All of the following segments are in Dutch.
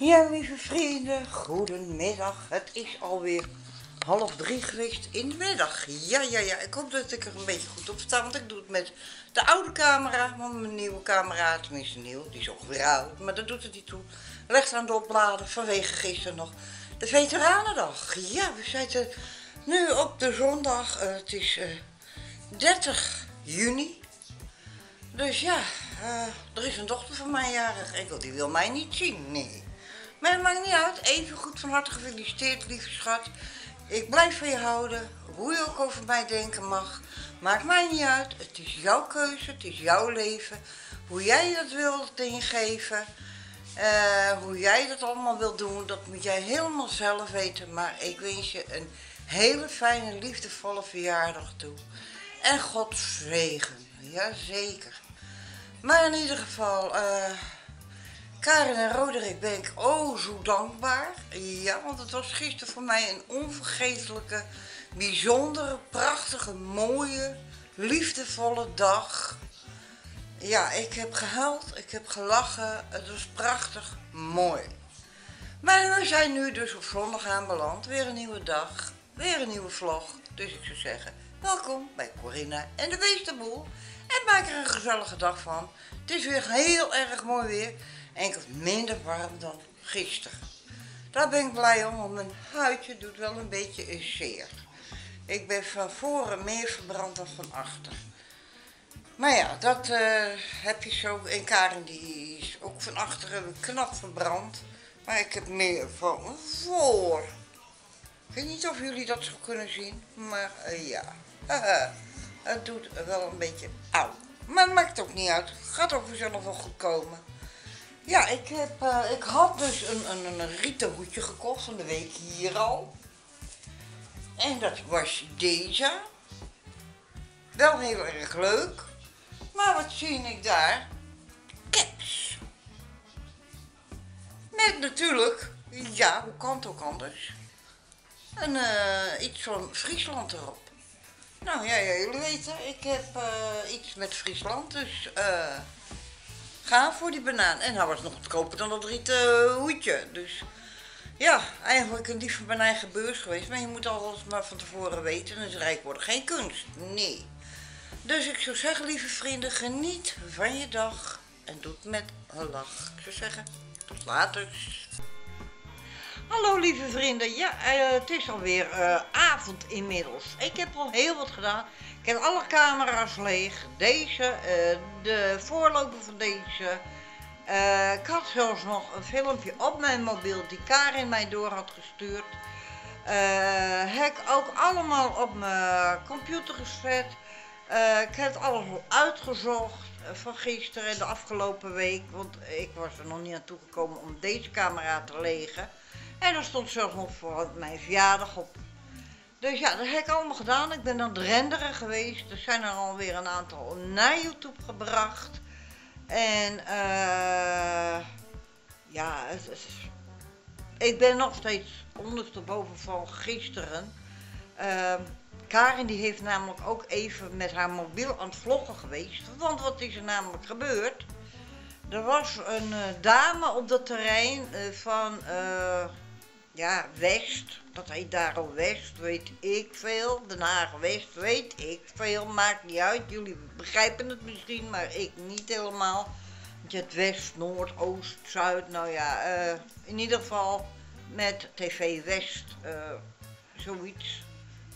Ja, lieve vrienden, goedemiddag. Het is alweer half drie geweest in de middag. Ja, ja, ja. Ik hoop dat ik er een beetje goed op sta, want ik doe het met de oude camera. Want mijn nieuwe camera, tenminste nieuw, die is ongeveer oud, maar dat doet het niet toe. Legt aan de opladen vanwege gisteren nog de Veteranendag. Ja, we zitten nu op de zondag. eh, het is eh 30 juni. Dus ja, eh, er is een dochter van mij jarig. Ik die wil mij niet zien, nee. Maar het maakt niet uit. Even goed van harte gefeliciteerd, lieve schat. Ik blijf van je houden. Hoe je ook over mij denken mag. Maakt mij niet uit. Het is jouw keuze. Het is jouw leven. Hoe jij dat wilt ingeven. eh, hoe jij dat allemaal wilt doen. Dat moet jij helemaal zelf weten. Maar ik wens je een hele fijne, liefdevolle verjaardag toe. En God zegen. Jazeker. Maar in ieder geval, eh, Karen en Roderick ben ik oh zo dankbaar. Ja, want het was gisteren voor mij een onvergetelijke, bijzondere, prachtige, mooie, liefdevolle dag. Ja, ik heb gehuild, ik heb gelachen, het was prachtig, mooi. Maar we zijn nu dus op zondag aanbeland, weer een nieuwe dag, weer een nieuwe vlog. Dus ik zou zeggen, welkom bij Corinna en de Beestenboel. En maak er een gezellige dag van. Het is weer heel erg mooi weer. Enkel minder warm dan gisteren. Daar ben ik blij om, want mijn huidje doet wel een beetje zeer. Ik ben van voren meer verbrand dan van achter. Maar ja, dat eh, heb je zo. En Karen die is ook van achteren knap verbrand. Maar ik heb meer van voor. Ik weet niet of jullie dat zo kunnen zien, maar eh, ja. Het doet wel een beetje auw. Maar het maakt ook niet uit. Gaat ook vanzelf wel goed komen. Ja, ik, heb, eh, ik had dus een, een, een rieten hoedje gekocht van de week hier al. En dat was deze. Wel heel erg leuk. Maar wat zie ik daar? Caps. Met natuurlijk, ja, hoe kan het ook anders? Een, eh, iets van Friesland erop. Nou ja, ja, jullie weten, ik heb eh, iets met Friesland, dus eh ga voor die banaan. En hij was nog goedkoper dan dat rieten hoedje. Dus ja, eigenlijk een lief van mijn eigen beurs geweest. Maar je moet alles maar van tevoren weten. En is rijk worden geen kunst. Nee. Dus ik zou zeggen, lieve vrienden, geniet van je dag. En doe het met een lach. Ik zou zeggen, tot later. Hallo lieve vrienden, ja, eh, het is alweer eh, avond inmiddels. Ik heb al heel wat gedaan. Ik heb alle camera's leeg. Deze, eh, de voorloper van deze. Ik had zelfs nog een filmpje op mijn mobiel die Karin mij door had gestuurd. Heb ik ook allemaal op mijn computer gezet. Ik heb alles al uitgezocht van gisteren en de afgelopen week. Want ik was er nog niet aan toegekomen om deze camera te legen. En er stond zelfs nog voor mijn verjaardag op. Dus ja, dat heb ik allemaal gedaan. Ik ben aan het renderen geweest. Er zijn er alweer een aantal naar YouTube gebracht. En eh ja, het, is- ik ben nog steeds ondersteboven van gisteren. Ehm Karin die heeft namelijk ook even met haar mobiel aan het vloggen geweest. Want wat is er namelijk gebeurd? Er was een eh, dame op dat terrein eh, van eh, ja, West. Dat heet daar al West, weet ik veel. Den Haag West, weet ik veel. Maakt niet uit. Jullie begrijpen het misschien, maar ik niet helemaal. Hebt West, Noord, Oost, Zuid. Nou ja, eh, in ieder geval met TV West, eh, zoiets.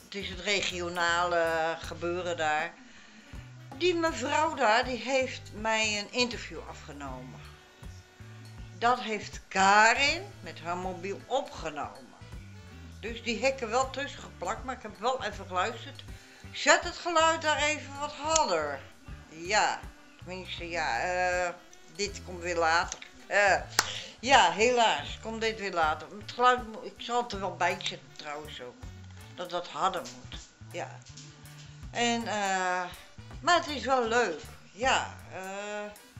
Het is het regionale gebeuren daar. Die mevrouw daar, die heeft mij een interview afgenomen. Dat heeft Karin met haar mobiel opgenomen. Dus die er wel tussen geplakt, maar ik heb wel even geluisterd. Zet het geluid daar even wat harder. Ja, tenminste, ja, eh, dit komt weer later. Eh, ja, helaas, komt dit weer later. Het geluid, ik zal het er wel bij zetten trouwens ook. Dat dat harder moet, ja. En, eh, maar het is wel leuk, ja. eh.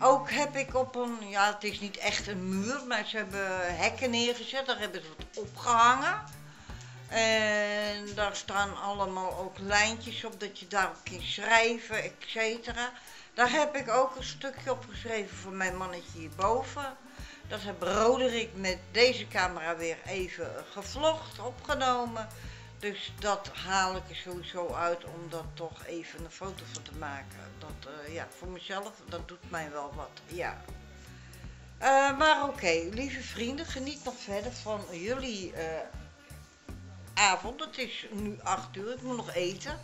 Ook heb ik op een, ja, het is niet echt een muur, maar ze hebben hekken neergezet. Daar hebben ze wat opgehangen. En daar staan allemaal ook lijntjes op dat je daarop kunt schrijven, et cetera. Daar heb ik ook een stukje op geschreven voor mijn mannetje hierboven. Dat heb Roderick met deze camera weer even gevlogd, opgenomen. Dus dat haal ik er sowieso uit om dat toch even een foto van te maken. Dat, uh, ja, voor mezelf, dat doet mij wel wat, ja. Uh, maar oké, lieve vrienden, geniet nog verder van jullie uh, avond. Het is nu 8 uur, ik moet nog eten.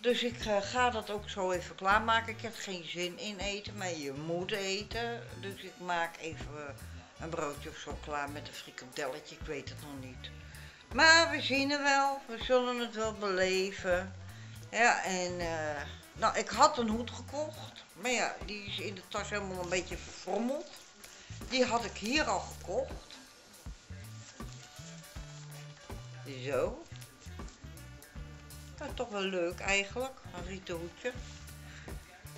Dus ik ga dat ook zo even klaarmaken. Ik heb geen zin in eten, maar je moet eten. Dus ik maak even een broodje of zo klaar met een frikandelletje. Ik weet het nog niet. Maar we zien het wel. We zullen het wel beleven. Ja, en uh, nou, ik had een hoed gekocht. Maar ja, die is in de tas helemaal een beetje verfrommeld. Die had ik hier al gekocht. Zo. Is toch wel leuk eigenlijk, een rieten hoedje.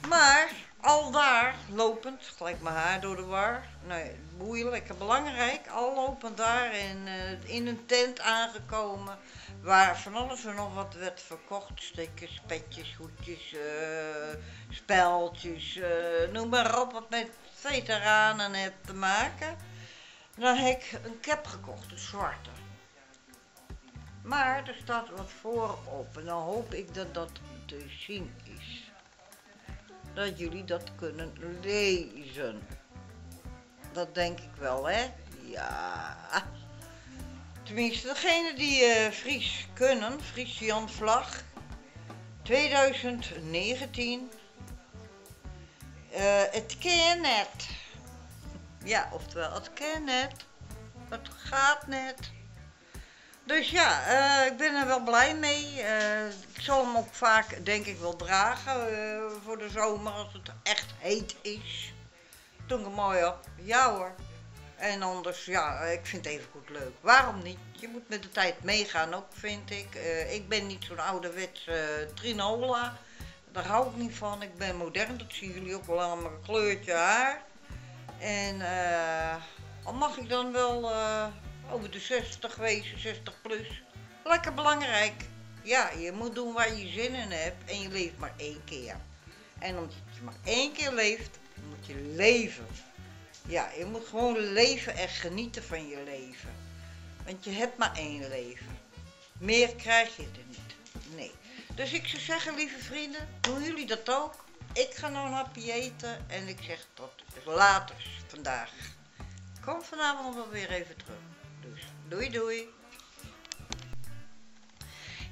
Maar al daar lopend, gelijk mijn haar door de war. Nee, lekker belangrijk. Al lopend daar en uh, in een tent aangekomen. Waar van alles en nog wat werd verkocht. Stickers, petjes, hoedjes, uh, speltjes. Uh, noem maar op wat met veteranen hebt te maken. Dan heb ik een cap gekocht, een zwarte. Maar er staat wat voor op en dan hoop ik dat dat te zien is. Dat jullie dat kunnen lezen. Dat denk ik wel, hè? Ja. Tenminste, degene die uh, Fries kunnen, Fries Jan Vlag, 2019. Uh, het kan net. Ja, oftewel, het kan net. Het gaat net. Dus ja, uh, ik ben er wel blij mee. Uh, ik zal hem ook vaak, denk ik, wel dragen uh, voor de zomer als het echt heet is. Doe ik hem mooi op. Ja hoor. En anders, ja, ik vind het even goed leuk. Waarom niet? Je moet met de tijd meegaan ook, vind ik. ik ben niet zo'n ouderwets trinola. Daar hou ik niet van. Ik ben modern, dat zien jullie ook wel aan mijn kleurtje haar. En al mag ik dan wel over de 60 wezen, 60 plus. Lekker belangrijk. Ja, je moet doen waar je zin in hebt en je leeft maar één keer. En omdat je maar één keer leeft, moet je leven. Ja, je moet gewoon leven en genieten van je leven. Want je hebt maar één leven. Meer krijg je er niet. Nee. Dus ik zou zeggen, lieve vrienden, doen jullie dat ook? Ik ga nou een hapje eten en ik zeg tot later vandaag. Kom vanavond wel weer even terug. Doei doei.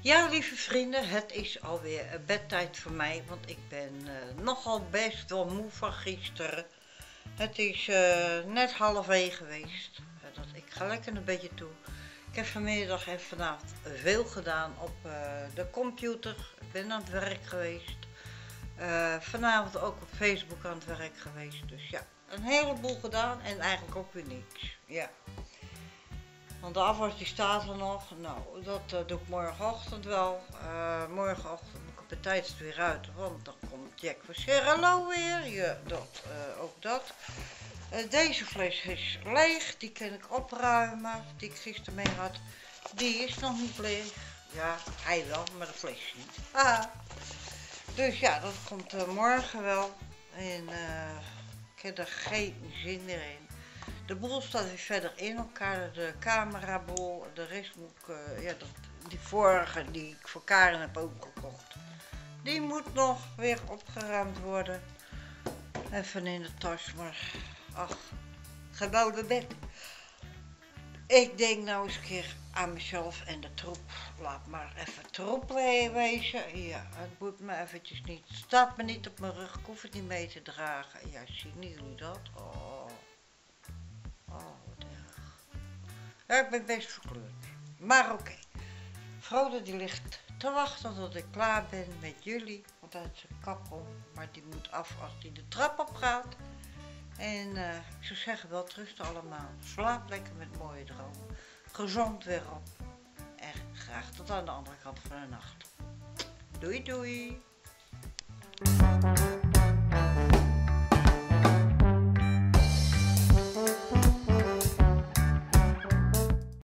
Ja, lieve vrienden, het is alweer bedtijd voor mij, want ik ben uh, nogal best wel moe van gisteren. Het is uh, net half één geweest. Dat, ik ga lekker een beetje toe. Ik heb vanmiddag en vanavond veel gedaan op de computer. Ik ben aan het werk geweest. vanavond ook op Facebook aan het werk geweest. Dus ja, een heleboel gedaan en eigenlijk ook weer niks. Ja. Want de afwas die staat er nog. Nou, dat uh, doe ik morgenochtend wel. Uh, morgenochtend moet ik op tijd weer uit. Want dan komt Jack van Sierra weer. Ja, dat, uh, ook dat. deze fles is leeg. Die kan ik opruimen. Die ik gisteren mee had. Die is nog niet leeg. Ja, hij wel, maar de fles niet. Haha. Dus ja, dat komt morgen wel. En ik heb er geen zin meer in. De boel staat weer verder in elkaar. De cameraboel, de rest moet uh, ja, dat, die vorige die ik voor Karen heb ook gekocht. Die moet nog weer opgeruimd worden. Even in de tas, maar ach, gebouwde bed. Ik denk nou eens een keer aan mezelf en de troep. Laat maar even troep wezen. Ja, het moet me eventjes niet. Staat me niet op mijn rug. Ik hoef het niet mee te dragen. Ja, zien jullie dat? Oh. Ja, ik ben best verkleurd. Maar oké. Okay. die ligt te wachten tot ik klaar ben met jullie. Want hij heeft zijn kap om. Maar die moet af als hij de trap op gaat. En uh, ik zou zeggen, wel trusten allemaal. Slaap lekker met mooie dromen. Gezond weer op. En graag tot aan de andere kant van de nacht. Doei doei.